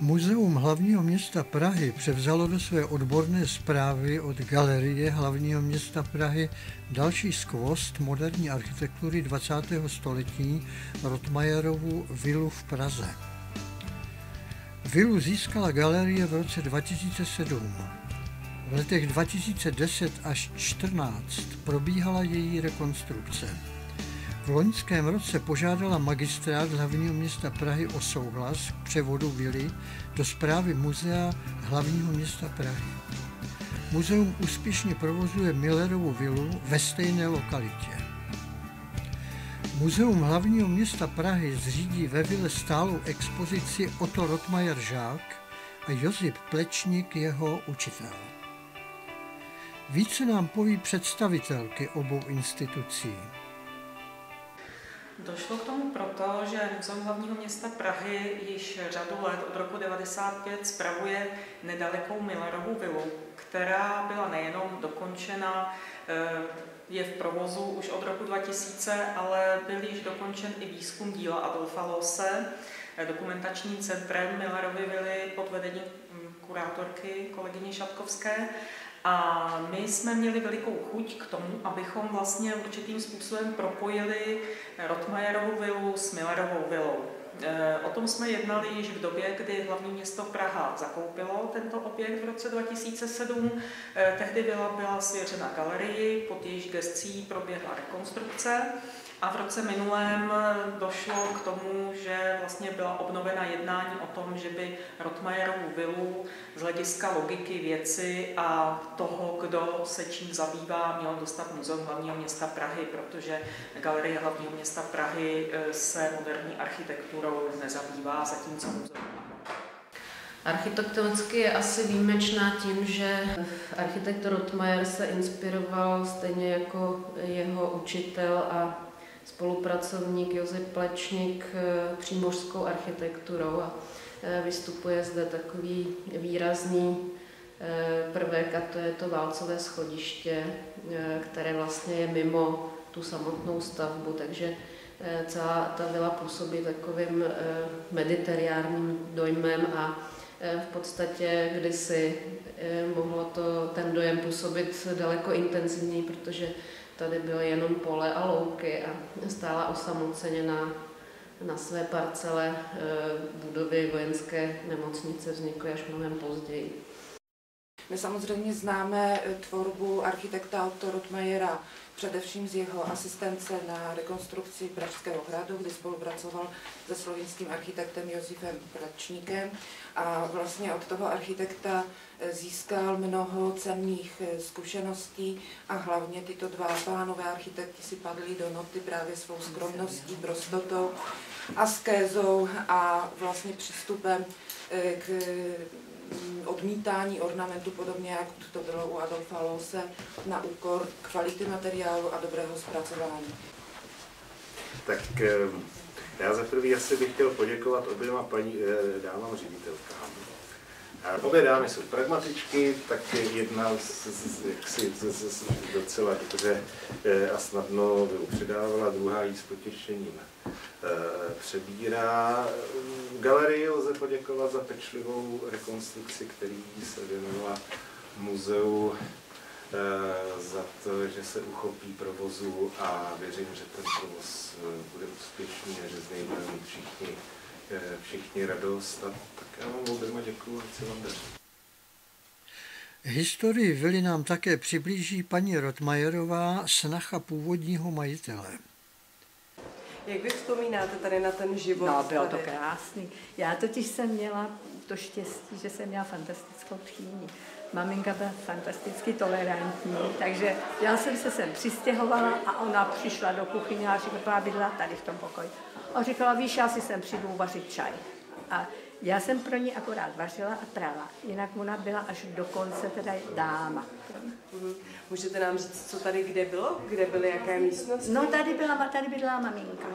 Muzeum hlavního města Prahy převzalo do své odborné zprávy od Galerie hlavního města Prahy další skvost moderní architektury 20. století Rotmajerovu vilu v Praze. Vilu získala galerie v roce 2007. V letech 2010 až 2014 probíhala její rekonstrukce. V loňském roce požádala magistrát hlavního města Prahy o souhlas k převodu vily do zprávy muzea hlavního města Prahy. Muzeum úspěšně provozuje Millerovu vilu ve stejné lokalitě. Muzeum hlavního města Prahy zřídí ve vile stálou expozici Otto Rotmajer Žák a Josip Plečník jeho učitel. Více nám poví představitelky obou institucí. Došlo k tomu proto, že Muzeum hlavního města Prahy již řadu let od roku 1995 spravuje nedalekou Millerovu vilu, která byla nejenom dokončena, eh, je v provozu už od roku 2000, ale byl již dokončen i výzkum díla Adolfa Lose, eh, dokumentačním centrem Millerovy vily pod vedením hm, kurátorky kolegyně Šatkovské a my jsme měli velikou chuť k tomu, abychom vlastně určitým způsobem propojili Rotmajerovou vilu s Millerovou vilou. E, o tom jsme jednali již v době, kdy hlavní město Praha zakoupilo tento objekt v roce 2007. E, tehdy byla, byla svěřena galerii, pod jejíž gestcí proběhla rekonstrukce. A v roce minulém došlo k tomu, že vlastně byla obnovena jednání o tom, že by Rotmajerovu vilu z hlediska logiky věci a toho, kdo se čím zabývá, měl dostat Muzeum hlavního města Prahy, protože Galerie hlavního města Prahy eh, se moderní architekturou nezabývá, zatímco muzeum. Architektonicky je asi výjimečná tím, že architekt Rotmajer se inspiroval stejně jako jeho učitel a spolupracovník Josef Plečník eh, přímořskou architekturou. A eh, vystupuje zde takový výrazný eh, prvek a to je to válcové schodiště, které vlastně je mimo tu samotnou stavbu, takže celá ta vila působí takovým mediterárním dojmem a v podstatě kdysi mohlo to, ten dojem působit daleko intenzivněji, protože Tady byly jenom pole a louky a stála osamoceně na, na své parcele eh, budovy vojenské nemocnice vznikly až mnohem později. My samozřejmě známe eh, tvorbu architekta Otto Rotmajera především z jeho asistence na rekonstrukci Pražského hradu, kdy spolupracoval se slovinským architektem Josifem Pračníkem. A vlastně od toho architekta eh, získal mnoho cenných eh, zkušeností a hlavně tyto dva pánové architekti si padli do noty právě svou skromností, prostotou, askézou a vlastně přístupem k odmítání ornamentu, podobně jak to bylo u Adolfa Lose, na úkor kvality materiálu a dobrého zpracování. Tak já za prvý asi bych chtěl poděkovat oběma paní eh, dámám ředitelkám. Obě dámy jsou pragmatičky, tak jedna z, z, jaksi, z, z, docela dobře eh, a snadno předávala, druhá jí s potěšením přebírá. Galerii lze poděkovat za pečlivou rekonstrukci, který se věnovala muzeu eh, za to, že se uchopí provozu a věřím, že ten provoz eh, bude úspěšný a že z něj budeme mít všichni, eh, všichni radost. A tak já vám oběma děkuji, a vám daří. Historii vily nám také přiblíží paní Rotmajerová, snacha původního majitele. Jak vy vzpomínáte tady na ten život? No, bylo to krásný. Já totiž jsem měla to štěstí, že jsem měla fantastickou tchýni. Maminka byla fantasticky tolerantní, takže já jsem se sem přistěhovala a ona přišla do kuchyně a říkala, bydla tady v tom pokoji. A říkala, víš, já si sem přijdu vařit čaj. A já jsem pro ní akorát vařila a prala, jinak ona byla až do konce teda dáma. Můžete nám říct, co tady kde bylo? Kde byly jaké místnosti? No tady byla, tady bydla maminka.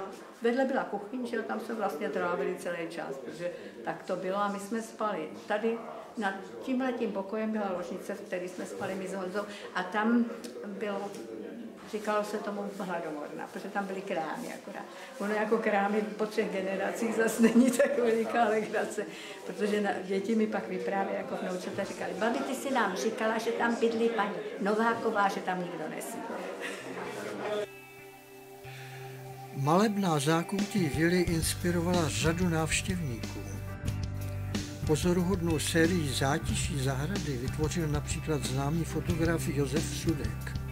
Vedle byla kuchyň, že tam jsme vlastně trávili celý čas, protože tak to bylo a my jsme spali. Tady nad tímhle tím pokojem byla ložnice, v které jsme spali my s Honzou a tam bylo Říkalo se tomu hladomorna, protože tam byly krámy akorát. Ono jako krámy po třech generacích zase není tak veliká legrace, protože na, děti mi pak vyprávějí jako vnoučata říkali, babi, ty si nám říkala, že tam bydlí paní Nováková, že tam nikdo nesí. Malebná zákoutí vily inspirovala řadu návštěvníků. Pozoruhodnou sérii zátiší zahrady vytvořil například známý fotograf Josef Sudek.